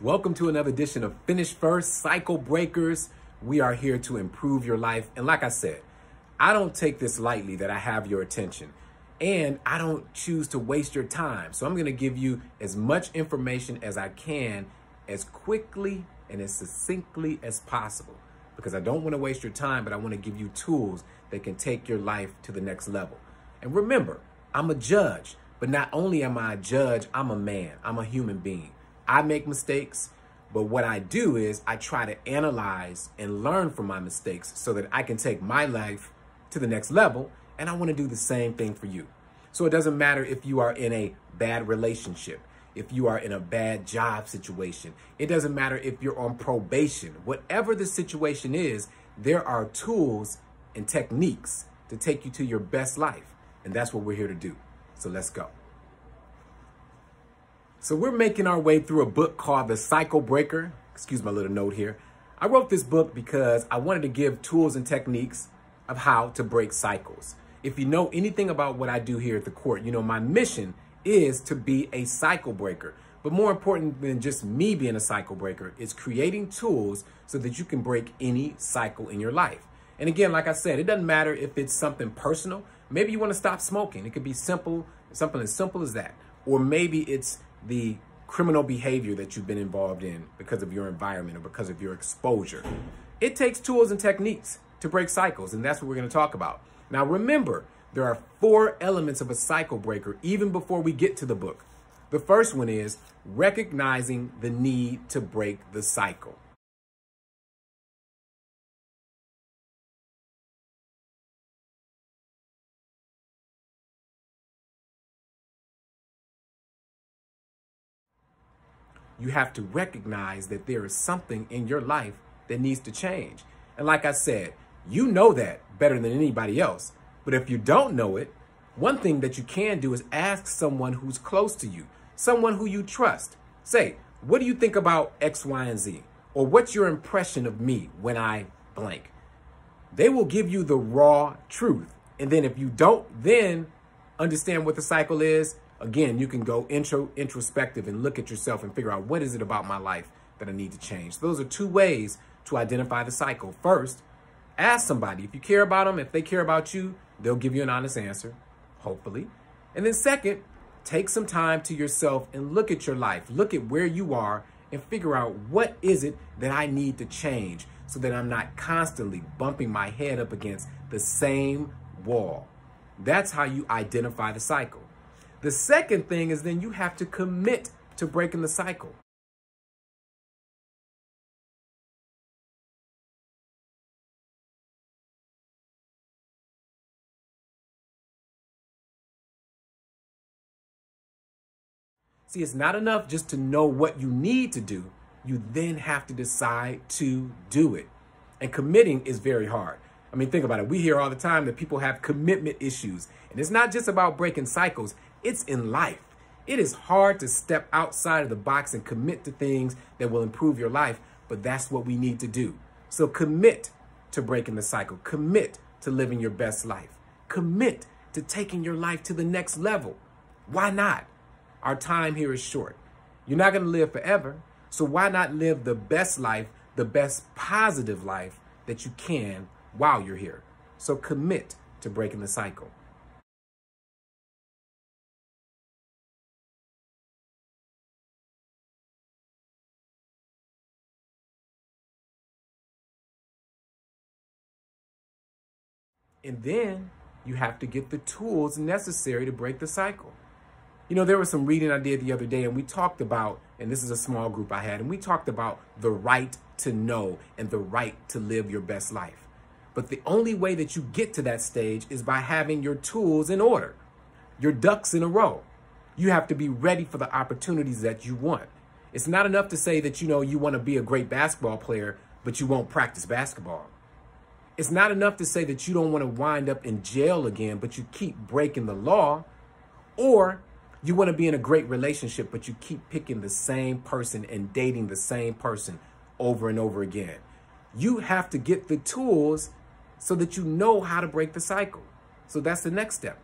Welcome to another edition of Finish First Cycle Breakers. We are here to improve your life. And like I said, I don't take this lightly that I have your attention and I don't choose to waste your time. So I'm going to give you as much information as I can as quickly and as succinctly as possible because I don't want to waste your time, but I want to give you tools that can take your life to the next level. And remember, I'm a judge, but not only am I a judge, I'm a man, I'm a human being. I make mistakes, but what I do is I try to analyze and learn from my mistakes so that I can take my life to the next level. And I want to do the same thing for you. So it doesn't matter if you are in a bad relationship, if you are in a bad job situation, it doesn't matter if you're on probation. Whatever the situation is, there are tools and techniques to take you to your best life. And that's what we're here to do. So let's go. So we're making our way through a book called The Cycle Breaker. Excuse my little note here. I wrote this book because I wanted to give tools and techniques of how to break cycles. If you know anything about what I do here at the court, you know my mission is to be a cycle breaker. But more important than just me being a cycle breaker is creating tools so that you can break any cycle in your life. And again, like I said, it doesn't matter if it's something personal. Maybe you want to stop smoking. It could be simple, something as simple as that. Or maybe it's the criminal behavior that you've been involved in because of your environment or because of your exposure. It takes tools and techniques to break cycles, and that's what we're going to talk about. Now, remember, there are four elements of a cycle breaker even before we get to the book. The first one is recognizing the need to break the cycle. You have to recognize that there is something in your life that needs to change. And like I said, you know that better than anybody else. But if you don't know it, one thing that you can do is ask someone who's close to you, someone who you trust. Say, what do you think about X, Y, and Z? Or what's your impression of me when I blank? They will give you the raw truth. And then if you don't then understand what the cycle is, again, you can go intro introspective and look at yourself and figure out what is it about my life that I need to change. Those are two ways to identify the cycle. First, ask somebody. If you care about them, if they care about you, they'll give you an honest answer, hopefully. And then second, take some time to yourself and look at your life. Look at where you are and figure out what is it that I need to change so that I'm not constantly bumping my head up against the same wall. That's how you identify the cycle. The second thing is then you have to commit to breaking the cycle. See, it's not enough just to know what you need to do. You then have to decide to do it. And committing is very hard. I mean, think about it. We hear all the time that people have commitment issues. And it's not just about breaking cycles, it's in life. It is hard to step outside of the box and commit to things that will improve your life, but that's what we need to do. So commit to breaking the cycle. Commit to living your best life. Commit to taking your life to the next level. Why not? Our time here is short. You're not going to live forever. So why not live the best life, the best positive life that you can while you're here? So commit to breaking the cycle. And then you have to get the tools necessary to break the cycle. You know, there was some reading I did the other day, and we talked about, and this is a small group I had, and we talked about the right to know and the right to live your best life. But the only way that you get to that stage is by having your tools in order, your ducks in a row. You have to be ready for the opportunities that you want. It's not enough to say that, you know, you want to be a great basketball player, but you won't practice basketball. It's not enough to say that you don't want to wind up in jail again, but you keep breaking the law. Or you want to be in a great relationship, but you keep picking the same person and dating the same person over and over again. You have to get the tools so that you know how to break the cycle. So that's the next step.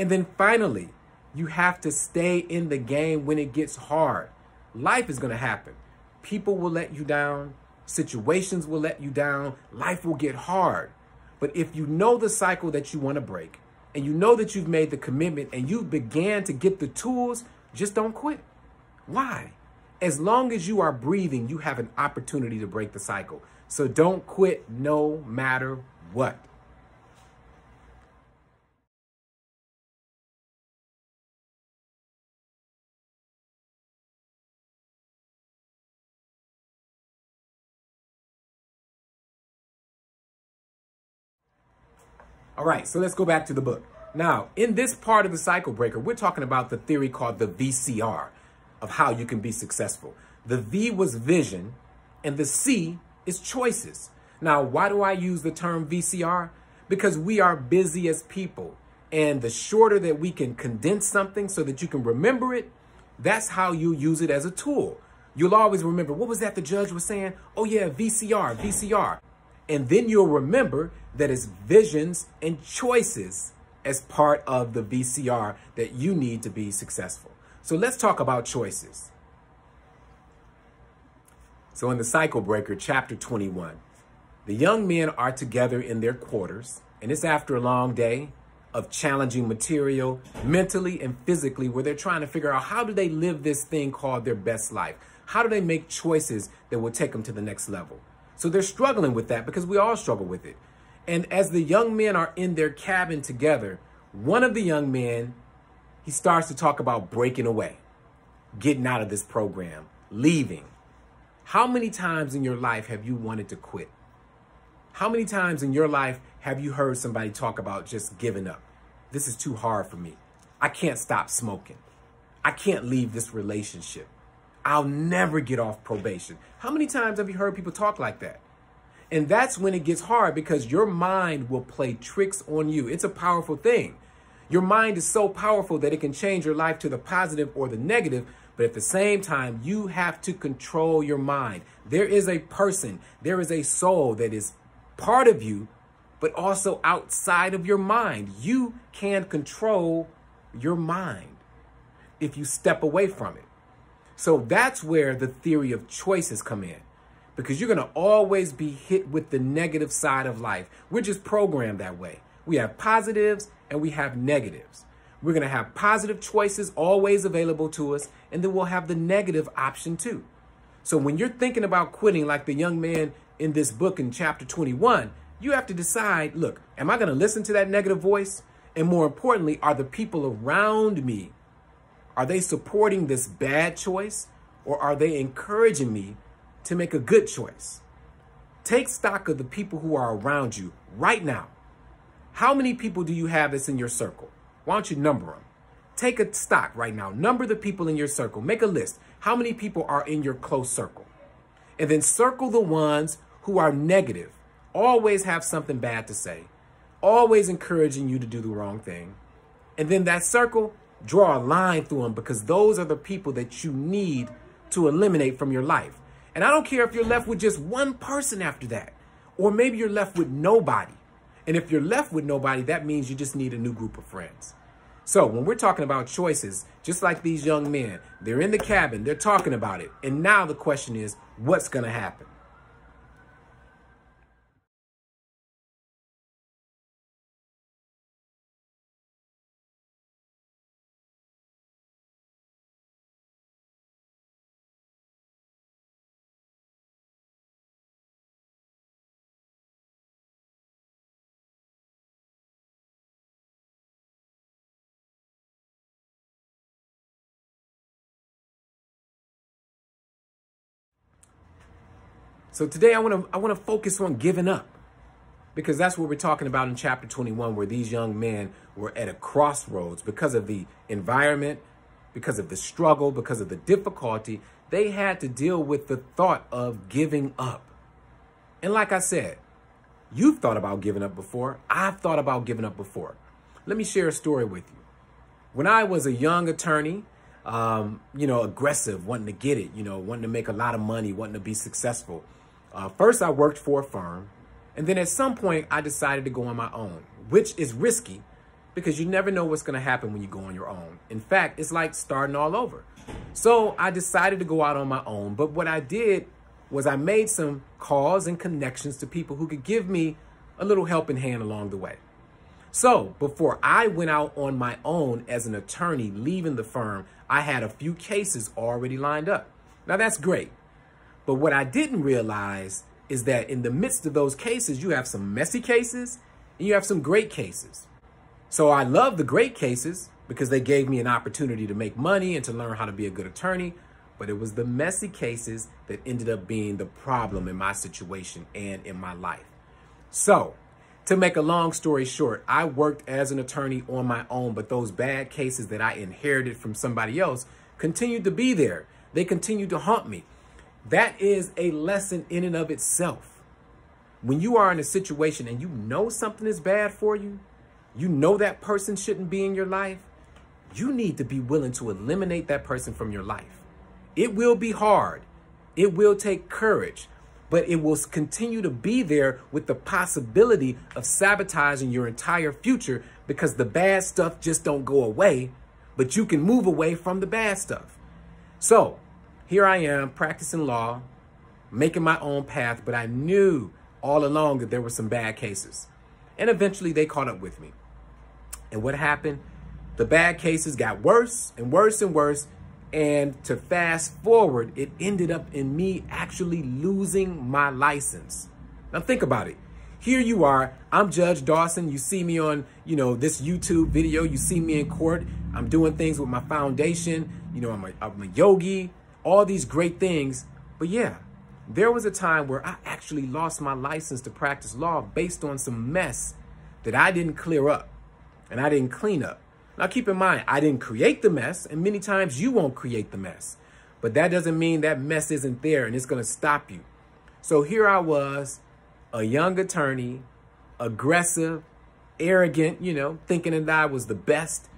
And then finally, you have to stay in the game when it gets hard. Life is going to happen. People will let you down. Situations will let you down. Life will get hard. But if you know the cycle that you want to break and you know that you've made the commitment and you've began to get the tools, just don't quit. Why? As long as you are breathing, you have an opportunity to break the cycle. So don't quit no matter what. All right, so let's go back to the book. Now, in this part of the cycle breaker, we're talking about the theory called the VCR of how you can be successful. The V was vision and the C is choices. Now, why do I use the term VCR? Because we are busy as people. And the shorter that we can condense something so that you can remember it, that's how you use it as a tool. You'll always remember, what was that the judge was saying? Oh yeah, VCR, VCR. And then you'll remember that it's visions and choices as part of the VCR that you need to be successful. So let's talk about choices. So in the Cycle Breaker, chapter 21, the young men are together in their quarters, and it's after a long day of challenging material, mentally and physically, where they're trying to figure out how do they live this thing called their best life? How do they make choices that will take them to the next level? So they're struggling with that because we all struggle with it. And as the young men are in their cabin together, one of the young men, he starts to talk about breaking away, getting out of this program, leaving. How many times in your life have you wanted to quit? How many times in your life have you heard somebody talk about just giving up? This is too hard for me. I can't stop smoking. I can't leave this relationship. I'll never get off probation. How many times have you heard people talk like that? And that's when it gets hard because your mind will play tricks on you. It's a powerful thing. Your mind is so powerful that it can change your life to the positive or the negative, but at the same time, you have to control your mind. There is a person, there is a soul that is part of you, but also outside of your mind. You can control your mind if you step away from it. So that's where the theory of choices come in because you're going to always be hit with the negative side of life. We're just programmed that way. We have positives and we have negatives. We're going to have positive choices always available to us, and then we'll have the negative option too. So when you're thinking about quitting, like the young man in this book in chapter 21, you have to decide look, am I going to listen to that negative voice? And more importantly, are the people around me are they supporting this bad choice or are they encouraging me to make a good choice? Take stock of the people who are around you right now. How many people do you have that's in your circle? Why don't you number them? Take a stock right now. Number the people in your circle. Make a list. How many people are in your close circle? And then circle the ones who are negative. Always have something bad to say. Always encouraging you to do the wrong thing. And then that circle, draw a line through them because those are the people that you need to eliminate from your life. And I don't care if you're left with just one person after that, or maybe you're left with nobody. And if you're left with nobody, that means you just need a new group of friends. So when we're talking about choices, just like these young men, they're in the cabin, they're talking about it. And now the question is, what's going to happen? So today I want to I want to focus on giving up. Because that's what we're talking about in chapter 21 where these young men were at a crossroads because of the environment, because of the struggle, because of the difficulty, they had to deal with the thought of giving up. And like I said, you've thought about giving up before. I've thought about giving up before. Let me share a story with you. When I was a young attorney, um, you know, aggressive, wanting to get it, you know, wanting to make a lot of money, wanting to be successful, uh, first, I worked for a firm, and then at some point, I decided to go on my own, which is risky because you never know what's going to happen when you go on your own. In fact, it's like starting all over. So I decided to go out on my own. But what I did was I made some calls and connections to people who could give me a little helping hand along the way. So before I went out on my own as an attorney leaving the firm, I had a few cases already lined up. Now that's great. But what I didn't realize is that in the midst of those cases, you have some messy cases and you have some great cases. So I love the great cases because they gave me an opportunity to make money and to learn how to be a good attorney. But it was the messy cases that ended up being the problem in my situation and in my life. So to make a long story short, I worked as an attorney on my own, but those bad cases that I inherited from somebody else continued to be there. They continued to haunt me. That is a lesson in and of itself. When you are in a situation and you know something is bad for you, you know that person shouldn't be in your life, you need to be willing to eliminate that person from your life. It will be hard. It will take courage, but it will continue to be there with the possibility of sabotaging your entire future because the bad stuff just don't go away, but you can move away from the bad stuff. So here I am practicing law, making my own path, but I knew all along that there were some bad cases. And eventually they caught up with me. And what happened? The bad cases got worse and worse and worse. And to fast forward, it ended up in me actually losing my license. Now think about it. Here you are, I'm Judge Dawson. You see me on, you know, this YouTube video. You see me in court. I'm doing things with my foundation. You know, I'm a, I'm a yogi, all these great things. But yeah, there was a time where I actually lost my license to practice law based on some mess that I didn't clear up and I didn't clean up. Now keep in mind, I didn't create the mess and many times you won't create the mess. But that doesn't mean that mess isn't there and it's going to stop you. So here I was, a young attorney, aggressive, arrogant, you know, thinking that I was the best.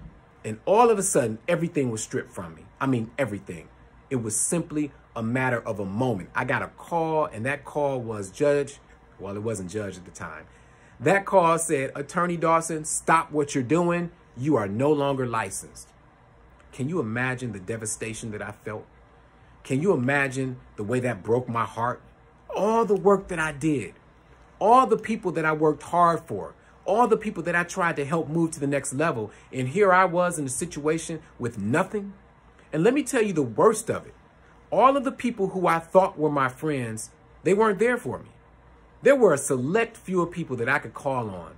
And all of a sudden, everything was stripped from me. I mean, everything. It was simply a matter of a moment. I got a call, and that call was Judge. Well, it wasn't Judge at the time. That call said, Attorney Dawson, stop what you're doing. You are no longer licensed. Can you imagine the devastation that I felt? Can you imagine the way that broke my heart? All the work that I did, all the people that I worked hard for, all the people that I tried to help move to the next level. And here I was in a situation with nothing. And let me tell you the worst of it. All of the people who I thought were my friends, they weren't there for me. There were a select few of people that I could call on.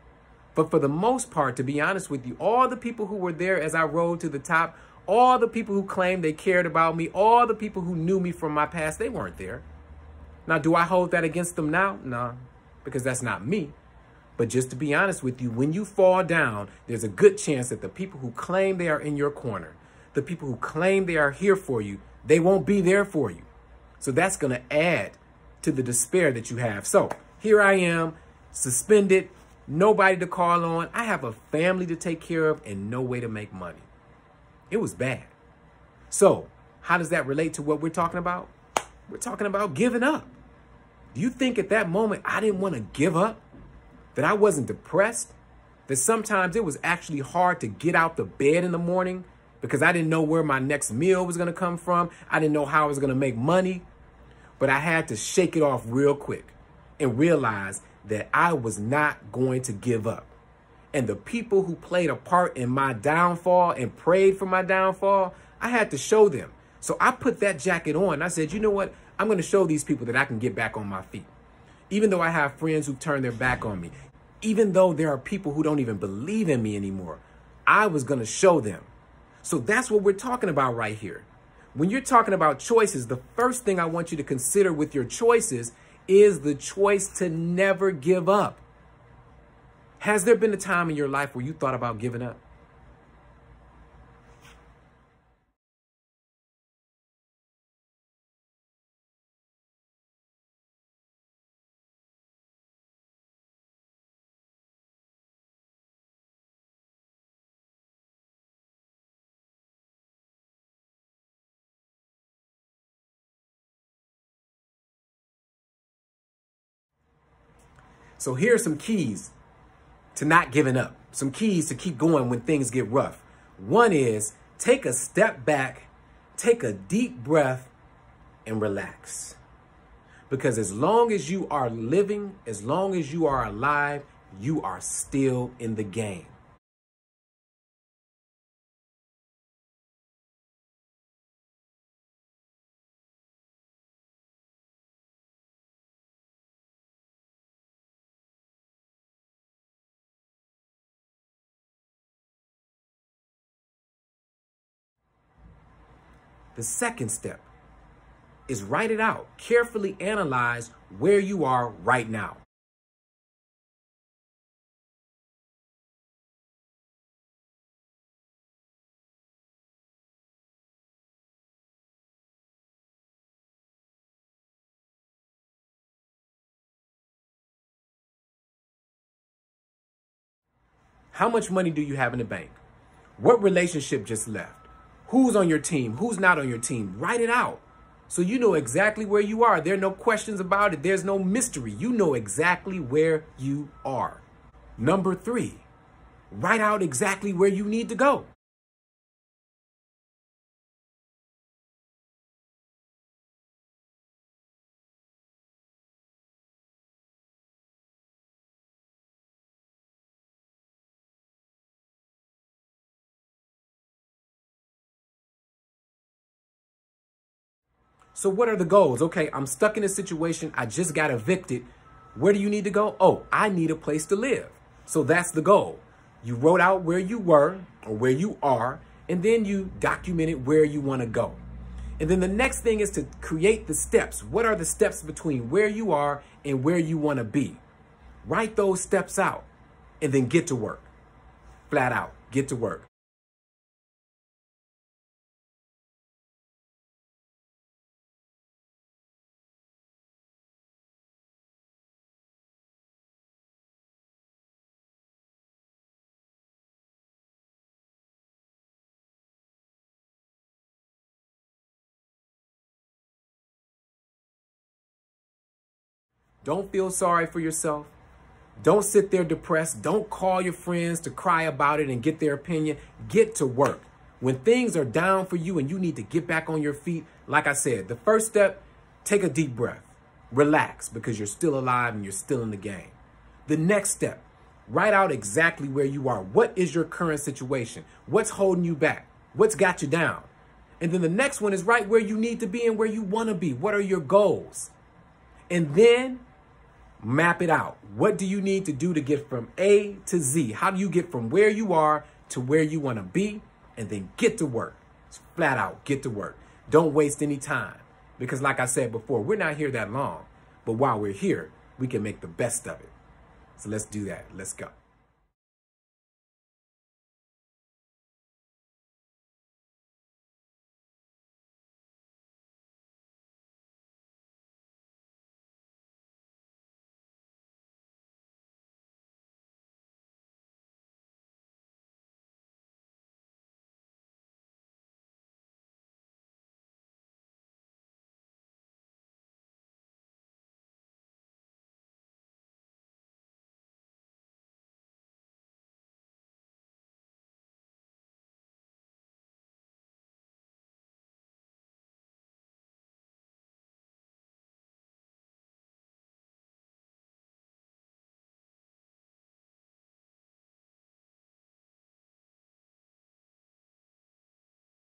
But for the most part, to be honest with you, all the people who were there as I rode to the top, all the people who claimed they cared about me, all the people who knew me from my past, they weren't there. Now, do I hold that against them now? No, because that's not me. But just to be honest with you, when you fall down, there's a good chance that the people who claim they are in your corner, the people who claim they are here for you, they won't be there for you. So that's going to add to the despair that you have. So here I am, suspended, nobody to call on. I have a family to take care of and no way to make money. It was bad. So, how does that relate to what we're talking about? We're talking about giving up. Do you think at that moment I didn't want to give up? That I wasn't depressed? That sometimes it was actually hard to get out the bed in the morning because I didn't know where my next meal was going to come from. I didn't know how I was going to make money. But I had to shake it off real quick and realize that I was not going to give up. And the people who played a part in my downfall and prayed for my downfall, I had to show them. So I put that jacket on. I said, you know what? I'm going to show these people that I can get back on my feet. Even though I have friends who turn their back on me, even though there are people who don't even believe in me anymore, I was going to show them. So that's what we're talking about right here. When you're talking about choices, the first thing I want you to consider with your choices is the choice to never give up. Has there been a time in your life where you thought about giving up? So here are some keys to not giving up, some keys to keep going when things get rough. One is take a step back, take a deep breath, and relax. Because as long as you are living, as long as you are alive, you are still in the game. The second step is write it out. Carefully analyze where you are right now. How much money do you have in the bank? What relationship just left? Who's on your team? Who's not on your team? Write it out. So you know exactly where you are. There are no questions about it. There's no mystery. You know exactly where you are. Number three, write out exactly where you need to go. So what are the goals? Okay, I'm stuck in a situation. I just got evicted. Where do you need to go? Oh, I need a place to live. So that's the goal. You wrote out where you were or where you are, and then you documented where you want to go. And then the next thing is to create the steps. What are the steps between where you are and where you want to be? Write those steps out and then get to work. Flat out, get to work. Don't feel sorry for yourself. Don't sit there depressed. Don't call your friends to cry about it and get their opinion. Get to work. When things are down for you and you need to get back on your feet, like I said, the first step, take a deep breath. Relax because you're still alive and you're still in the game. The next step, write out exactly where you are. What is your current situation? What's holding you back? What's got you down? And then the next one is write where you need to be and where you want to be. What are your goals? And then map it out. What do you need to do to get from A to Z? How do you get from where you are to where you want to be? And then get to work. It's flat out, get to work. Don't waste any time. Because like I said before, we're not here that long. But while we're here, we can make the best of it. So let's do that. Let's go.